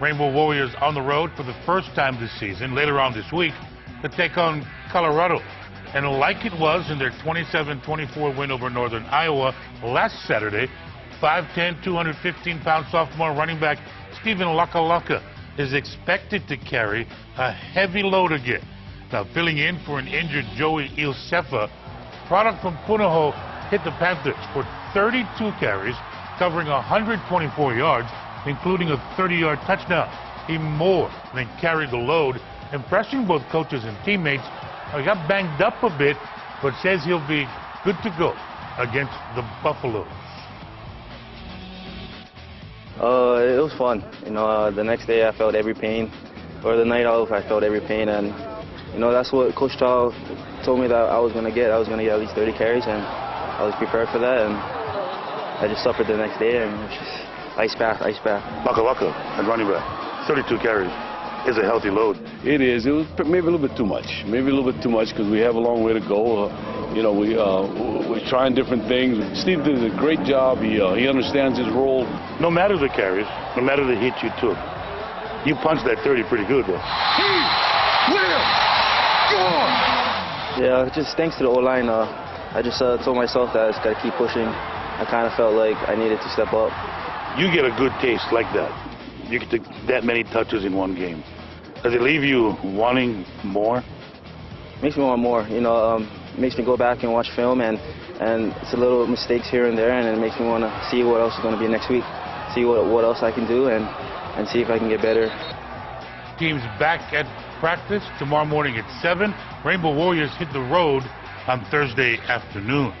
Rainbow Warriors on the road for the first time this season, later on this week, to take on Colorado. And like it was in their 27-24 win over Northern Iowa last Saturday, 5'10", 215-pound sophomore running back Steven Lakalaka is expected to carry a heavy load again. Now, filling in for an injured Joey Iosefa, product from Punahou hit the Panthers for 32 carries, covering 124 yards, including a 30-yard touchdown. He more than carried the load, impressing both coaches and teammates. He got banged up a bit, but says he'll be good to go against the Buffaloes. Uh, it was fun. You know, uh, the next day I felt every pain, or the night off I felt every pain, and you know that's what Coach Chow told me that I was gonna get. I was gonna get at least 30 carries, and I was prepared for that, and I just suffered the next day, and ice bath, ice bath. Waka Waka at running back, 32 carries is a healthy load. It is. It was maybe a little bit too much. Maybe a little bit too much because we have a long way to go. Uh, you know, we uh, we're trying different things. Steve did a great job. He uh, he understands his role. No matter the carries, no matter the hit you took, you punched that 30 pretty good, though. He will score. Yeah, just thanks to the O-line. Uh, I just uh, told myself that I just got to keep pushing. I kind of felt like I needed to step up. You get a good taste like that. You get that many touches in one game. Does it leave you wanting more? Makes me want more. You know, um, makes me go back and watch film, and and it's a little mistakes here and there, and it makes me want to see what else is going to be next week, see what what else I can do, and and see if I can get better. Teams back at practice tomorrow morning at 7. Rainbow Warriors hit the road on Thursday afternoon.